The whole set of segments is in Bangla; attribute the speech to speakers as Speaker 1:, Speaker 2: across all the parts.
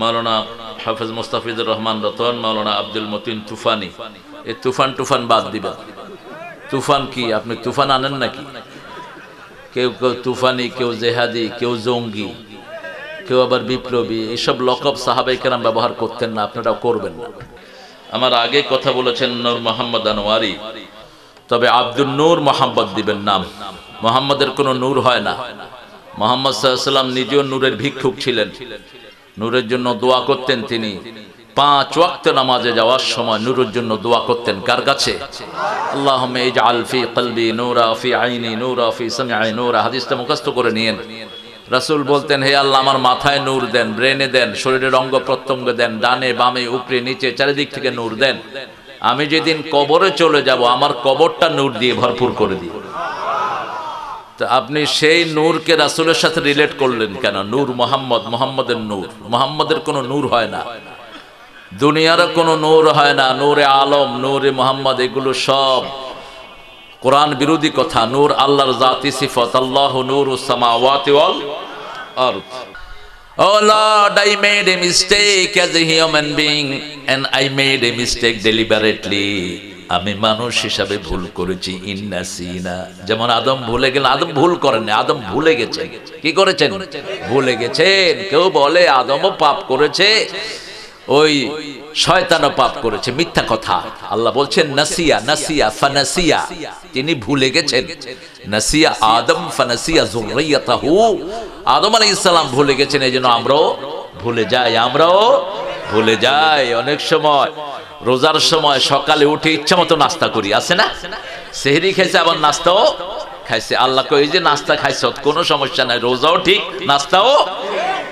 Speaker 1: মাওলানা হাফেজ মুস্তাফিজুর রহমান রতন, মাওলানা আব্দুল মতিন তুফানি। এই তুফান টুফান বাদ দিবেন তুফান কি? আপনি তুফান আনেন নাকি? কেউ কেউ তুফানি, কেউ জেহাদি, কেউ জঙ্গি, কেউ আবার বিপ্লবী এইসব লকব সাহাবাই কেরাম ব্যবহার করতেন না, আপনারাও করবেন না। আমার আগে কথা বলেছেন নূর মোহাম্মদ আনোয়ারি, তবে আব্দুল নূর মোহাম্মদ দিবেন নাম। মোহাম্মদের কোনো নূর হয় না। মোহাম্মদ সাল্লাম নিজেও নূরের ভিক্ষুক ছিলেন। নূরের জন্য দোয়া করতেন তিনি। পাঁচ ওয়াক্ত নামাজে যাওয়ার সময় নূরের জন্য দোয়া করতেন কার কাছে? আল্লাহ ফি কলবি নূরা, ফি আইনি নূরা, ফি সামঈ নূরা। হাদিসটা মুখস্থ করে নিয়েন। রাসূল বলতেন, হে আল্লাহ, আমার মাথায় নূর দেন, ব্রেনে দেন, শরীরের অঙ্গ প্রত্যঙ্গ দেন, ডানে, বামে, উপরে, নিচে, চারিদিক থেকে নূর দেন। আমি যেদিন কবরে চলে যাব, আমার কবরটা নূর দিয়ে ভরপুর করে দিই আপনি সেই নূরকে রাসুলের সাথে রিলেট করলেন কেন? নূর মোহাম্মদ মোহাম্মদের নূর। মোহাম্মদের কোনো নূর হয় না। দুনিয়ার কোনো নূর হয় না। নূরে আলম নূরে মোহাম্মদ এগুলো সব কোরআন বিরোধী কথা। নূর আল্লাহর জাতি সিফত। আল্লাহ নূর সামাওয়াতি ওয়াল আরদ। Oh Lord, I made a mistake as a human being and I made a mistake deliberately. আমি মানুষ হিসাবে ভুল করেছি, ইন্না সিনা। যেমন আদম ভুলে গেলেন, আদম ভুল করেন আদম ভুলে গেছেন। কি করেছেন? ভুলে গেছেন। কেউ বলে আদমও পাপ করেছে, ওই শয়তানও পাপ করেছে। মিথ্যা কথা। আল্লাহ বলছেন, নাসিয়া নাসিয়া, ফানাসিয়া। তিনি ভুলে গেছেন। নাসিয়া আদম, ফানাসিয়া যুররিয়াতাহু। আদম আলাইহিস সালাম ভুলে গেছেন এজন্য আমরাও ভুলে যাই, আমরাও ভুলে যাই অনেক সময়। রোজার সময় সকালে উঠে ইচ্ছা মতো নাস্তা করি, আছে না? সেহরি খাইছে, আবার নাস্তাও খাইছে। আল্লাহ কই যে নাস্তা খাইছ, কোনো সমস্যা নাই, রোজাও ঠিক, নাস্তাও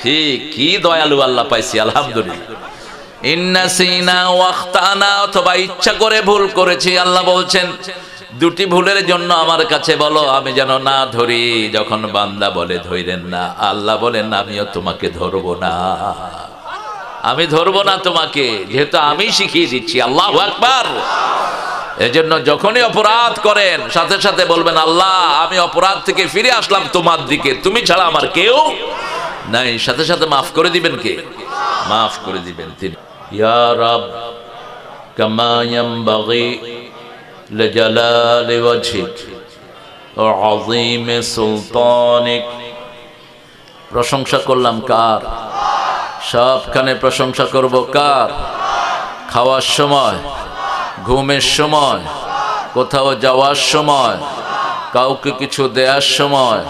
Speaker 1: ঠিক। কি দয়ালু আল্লাহ পাইছি, আলহামদুলিল্লাহ। ইন্নাসিনা ওয়াখতানা, অথবা ইচ্ছা করে ভুল করেছি, আল্লাহ বলছেন, দুটি ভুলের জন্য আমার কাছে বলো, আমি যেন না ধরি, যখন বান্দা বলে ধইরেন না, আল্লাহ বলেন, আমিও তোমাকে ধরবো না। আমি ধরবো না তোমাকে যেহেতু আমি শিখিয়ে দিচ্ছি আল্লাহ আকবার এজন্য যখনই অপরাধ করেন সাথে সাথে বলবেন আল্লাহ আমি অপরাধ থেকে ফিরে আসলাম তোমার দিকে তুমি ছাড়া আমার কেউ নাই সাথে সাথে মাফ করে দিবেন কে মাফ করে দিবেন তিনি ইয়া রব কামা ইয়ানবাগি لجلال وجهك وعظيم سلطانك প্রশংসা করলাম কার সবখানে প্রশংসা করব কার? খাওয়ার সময়, ঘুমের সময়, কোথাও যাওয়ার সময়, কাউকে কিছু দেওয়ার সময়,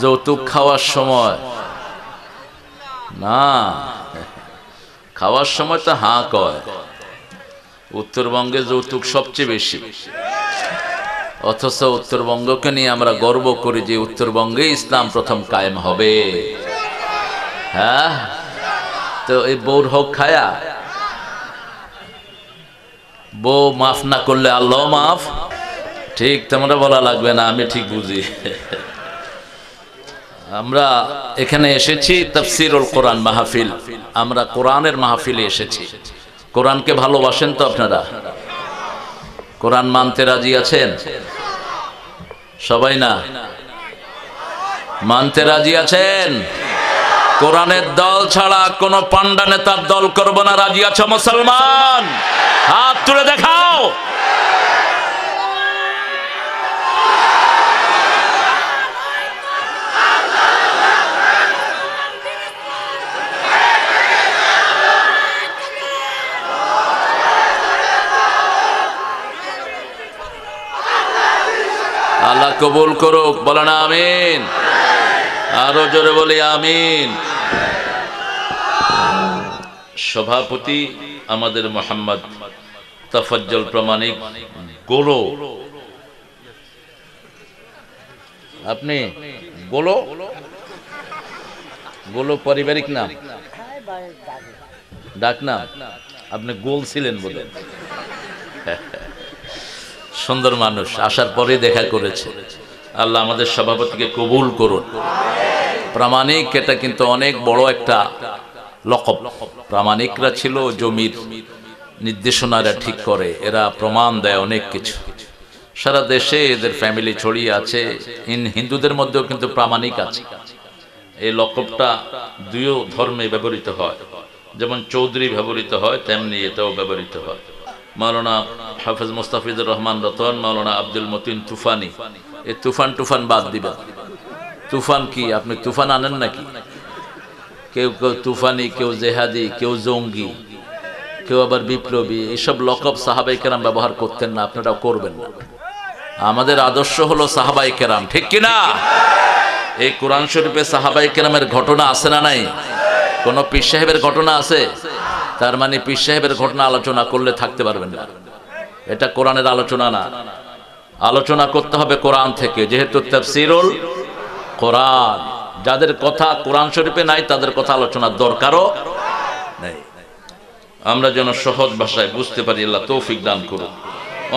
Speaker 1: যৌতুক খাওয়ার সময়। না, খাওয়ার সময় তো হাঁ কয়। উত্তরবঙ্গে যৌতুক সবচেয়ে বেশি। অথচ উত্তরবঙ্গকে নিয়ে আমরা গর্ব করি যে উত্তরবঙ্গে ইসলাম প্রথম কায়েম হবে। হ্যাঁ? তো এই বউর হোক খায়া। বউ মাফ না করলে আল্লাহ মাফ। ঠিক তোমরা বলা লাগবে না, আমি ঠিক বুঝি। আমরা এখানে এসেছি তফসিরুল কোরআন মাহফিল। আমরা কোরআনের মাহফিলে এসেছি। কোরআনকে ভালোবাসেন তো আপনারা? কোরআন মানতে রাজি আছেন? সবাই না? মানতে রাজি আছেন? কোরআনের দল ছাড়া কোন পান্ডা নেতার দল করব না। রাজি আছো মুসলমান? হাত তুলে দেখাও। আল্লাহ কবুল করুক বলো না আমিন। আরও জোরে বলি আমিন। সভাপতি আমাদের মোহাম্মদ তফজ্জল প্রমাণিক, গোলো। আপনি গোলো? গোলো পারিবারিক নাম? ডাক নাম আপনি গোল ছিলেন বলে। সুন্দর মানুষ, আসার পরে দেখা করেছে। আল্লাহ আমাদের সভাপতিকে কবুল করুন। প্রামাণিক এটা কিন্তু অনেক বড় একটা লকব। প্রামাণিকরা ছিল জমির নির্দেশনারা ঠিক করে, এরা প্রমাণ দেয় অনেক কিছু। সারা দেশে এদের ফ্যামিলি ছড়িয়ে আছে হিন্দুদের মধ্যেও কিন্তু প্রামাণিক আছে। এই লকবটা দুই ধর্মে ব্যবহৃত হয়। যেমন চৌধুরী ব্যবহৃত হয়, তেমনি এটাও ব্যবহৃত হয়। মাওলানা হাফেজ মুস্তাফিজুর রহমান রতন, মাওলানা আব্দুল মতিন তুফানি, এই তুফান টুফান বাদ দিবেন। তুফান কি? আপনি তুফান আনেন নাকি? কেউ কেউ তুফানি, কেউ জেহাদি, কেউ জঙ্গি, কেউ আবার বিপ্লবী এইসব লকব সাহাবাই কেরাম ব্যবহার করতেন না, আপনারাও করবেন না। আমাদের আদর্শ হলো সাহাবাই কেরাম, ঠিক কিনা এই কোরআন শরীফে সাহাবাই কেরামের ঘটনা আছে না নাই? কোন পীর সাহেবের ঘটনা আছে? তার মানে পীর সাহেবের ঘটনা আলোচনা করলে থাকতে পারবেন না। এটা কোরআনের আলোচনা না। আলোচনা করতে হবে কোরআন থেকে, যেহেতু তাফসিরুল কোরআন। যাদের কথা কোরআন শরীফে নাই, তাদের কথা আলোচনার দরকারও নেই। আমরা যেন সহজ ভাষায় বুঝতে পারি, আল্লাহ তৌফিক দান করুন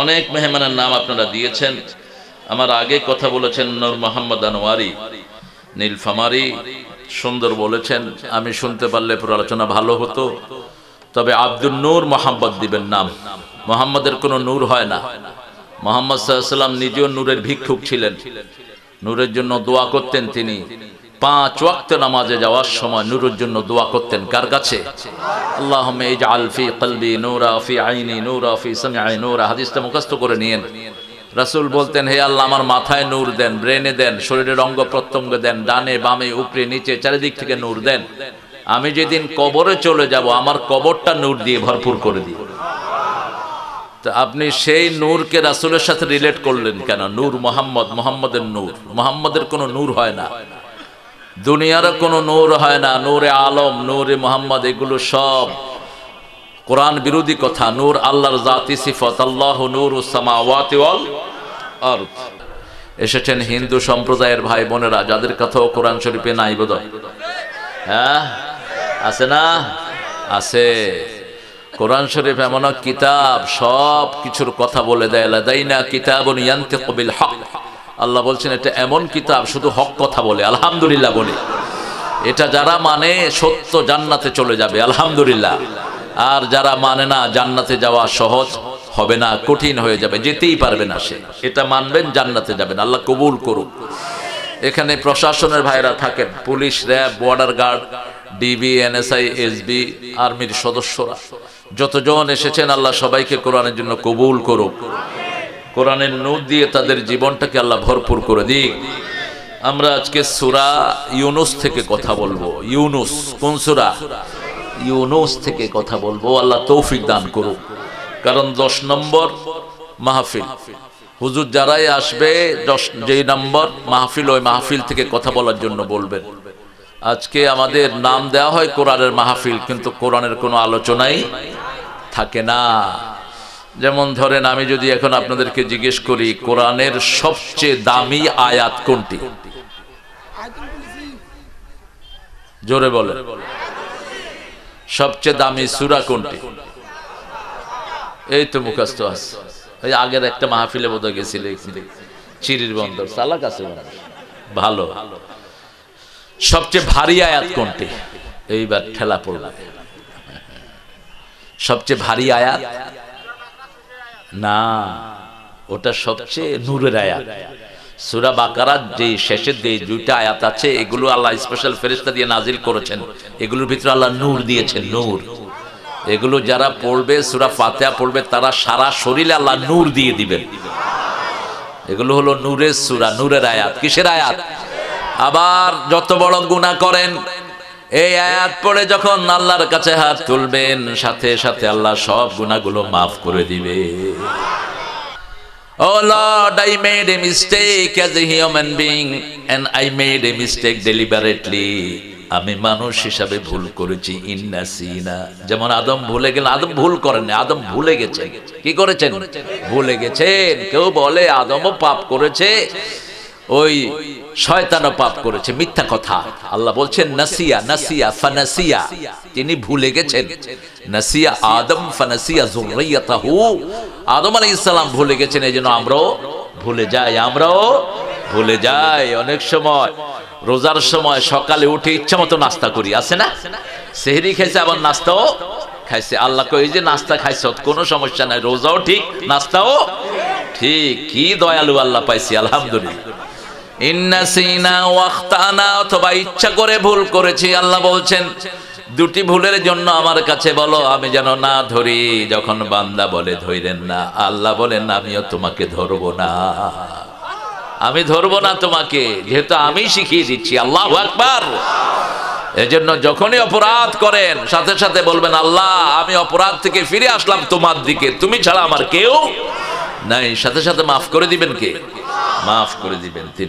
Speaker 1: অনেক মেহমানের নাম আপনারা দিয়েছেন। আমার আগে কথা বলেছেন নূর মোহাম্মদ আনোয়ারি, নীলফামারি, সুন্দর বলেছেন। আমি শুনতে পারলে পুরো আলোচনা ভালো হতো। তবে আব্দুল নূর মোহাম্মদ দিবেন নাম। মোহাম্মদের কোনো নূর হয় না। মোহাম্মদ সাল্লাম নিজেও নূরের ভিক্ষুক ছিলেন। নূরের জন্য দোয়া করতেন তিনি। পাঁচ ওয়াক্ত নামাজে যাওয়ার সময় নূরের জন্য দোয়া করতেন কার কাছে? আল্লাহ ইজআল ফি কলবি নূরা, ফি আইনি নূরা, ফি সামিআই নূরা। হাদিসটা মুখস্থ করে নিয়েন। রাসূল বলতেন, হে আল্লাহ, আমার মাথায় নূর দেন, ব্রেনে দেন, শরীরের অঙ্গ প্রত্যঙ্গ দেন, ডানে, বামে, উপরে, নিচে, চারিদিক থেকে নূর দেন। আমি যেদিন কবরে চলে যাব, আমার কবরটা নূর দিয়ে ভরপুর করে দিই। তা আপনি সেই নূরকে রাসুলের সাথে রিলেট করলেন কেন? নূর মোহাম্মদ, মোহাম্মদের নূর। মোহাম্মদের কোনো নূর হয় না। দুনিয়ার কোনো নূর হয় না। নূরে আলম, নূরে মোহাম্মদ, এগুলো সব কোরআন বিরোধী কথা। নূর আল্লাহর জাতি, সিফত আল্লাহ নূর ওয়াল এসেছেন হিন্দু সম্প্রদায়ের ভাই বোনেরা, যাদের কথাও কোরআন শরীফে নাই বোধ হ্যাঁ? আছে না? আছে। কোরআন শরীফ এমন কিতাব, সব কিছুর কথা বলে দেয়, লাদাইনা কিতাবুন ইয়ান্তিকু বিল হক। আল্লাহ বলছেন, এটা এমন কিতাব, শুধু হক কথা বলে, আলহামদুলিল্লাহ বলে। এটা যারা মানে সত্য জান্নাতে চলে যাবে, আলহামদুলিল্লাহ। আর যারা মানে না, জান্নাতে যাওয়া সহজ হবে না, কঠিন হয়ে যাবে, যেতেই পারবে না সে। এটা মানবেন, জান্নাতে যাবেন, আল্লাহ কবুল করুক। এখানে প্রশাসনের ভাইরা থাকেন, police, RAB, border guard DB NSI SB আর্মির সদস্যরা। যতজন এসেছেন, আল্লাহ সবাইকে কোরআনের জন্য কবুল করুক। কোরআনের নূর দিয়ে তাদের জীবনটাকে আল্লাহ ভরপুর করে দিক। আমরা আজকে সুরা ইউনুস থেকে কথা বলব। ইউনুস, কোন সুরা? ইউনুস থেকে কথা বলব। আল্লাহ তৌফিক দান করুক। কারণ দশ নম্বর মাহফিল। হুজুর যারাই আসবে, দশ যেই নম্বর মাহফিল, ওই মাহফিল থেকে কথা বলার জন্য বলবেন। আজকে আমাদের নাম দেওয়া হয় কোরআনের মাহফিল, কিন্তু কোরআনের কোনো আলোচনাই থাকে না। যেমন ধরেন, আমি যদি এখন আপনাদেরকে জিজ্ঞেস করি, কোরআনের সবচেয়ে দামি আয়াত কোনটি? জোরে বলে সবচেয়ে দামি সুরা কোনটি? এই তো মুখস্থ আছে। ওই আগের একটা মাহফিলে বোধ গেছিল চিরির বন্দর, চালাক আছে ভালো ভালো। সবচেয়ে ভারী আয়াত কোনটি? এইবার ঠেলা পড়বে। সবচেয়ে ভারী আয়াত? না, ওটা সবচেয়ে নূরের আয়াত। সুরা বাকারার যে শেষের যে দুইটা আয়াত আছে, এগুলো আল্লাহ স্পেশাল ফেরিস্তা দিয়ে নাজিল করেছেন। এগুলোর ভিতরে আল্লাহ নূর দিয়েছেন, নূর। এগুলো যারা পড়বে, সুরা ফাতেহা পড়বে, তারা সারা শরীরে আল্লাহ নূর দিয়ে দিবেন। এগুলো হলো নূরের সুরা, নূরের আয়াত। কিসের আয়াত? আবার যত বড় গুণা করেন এই আয়াত পড়ে যখন আল্লাহর কাছে হাত তুলবেন সাথে সাথে আল্লাহ সব গুণাগুলো মাফ করে দিবে। Oh Lord, I made a mistake as a human being and I made a mistake deliberately. আমি মানুষ হিসাবে ভুল করেছি ইন্না সিনা। যেমন আদম ভুলে গেলেন আদম ভুল করেন আদম ভুলে গেছেন। কি করেছেন? ভুলে গেছেন। কেউ বলে আদমও পাপ করেছে। ওই শয়তানও পাপ করেছে, মিথ্যা কথা। আল্লাহ বলছেন, নাসিয়া নাসিয়া, ফানাসিয়া। তিনি ভুলে গেছেন। নাসিয়া আদম, ফানাসিয়া যুররিয়াতাহু। আদম আলাইহিস সালাম ভুলে গেছেন এইজন্য আমরাও ভুলে যাই, আমরাও ভুলে যাই অনেক সময়। রোজার সময় সকালে উঠে ইচ্ছা মতো নাস্তা করি, আছে না? সেহরি খাইছে, আবার নাস্তাও খাইছে। আল্লাহ কই যে নাস্তা খাইছ, কোনো সমস্যা নাই, রোজাও ঠিক, নাস্তাও ঠিক। কি দয়ালু আল্লাহ পাইছি, আলহামদুলিল্লাহ। ওয়াখতানা, অথবা ইচ্ছা করে ভুল করেছি। আল্লাহ বলছেন, দুটি ভুলের জন্য আমার কাছে বলো, আমি যেন না ধরি। যখন বান্দা বলে ধইরেন না। আল্লাহ বলেন, আমিও তোমাকে ধরবো না। আমি ধরবো না তোমাকে, যেহেতু আমি শিখিয়ে দিচ্ছি। আল্লাহ আকবার। এজন্য যখনই অপরাধ করেন, সাথে সাথে বলবেন, আল্লাহ, আমি অপরাধ থেকে ফিরে আসলাম তোমার দিকে। তুমি ছাড়া আমার কেউ নাই। সাথে সাথে মাফ করে দিবেন কে? মাফ করে দিবেন